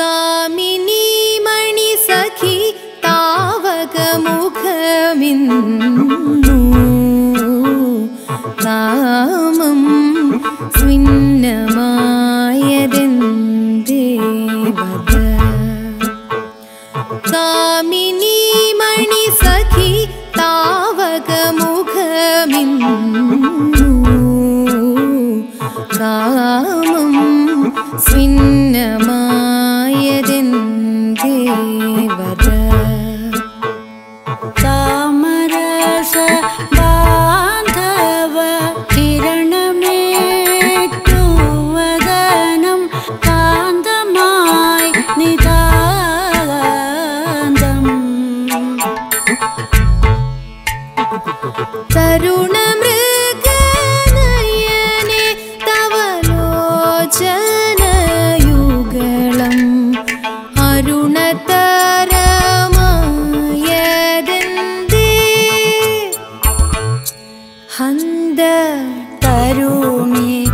കാമിനി മണി സഖി താവകമുഖമിന്നു കാമം സ്വിന്നമായതെന്തേ വദ കാമിനി മണി സഖി താവകമുഖമിന്നു കാമം സ്വിന്നമാ തരുണമൃഗനയനെ തവലോചനയുഗളം. അരുണതരമായതന്തേ? ഹന്ത തരുണി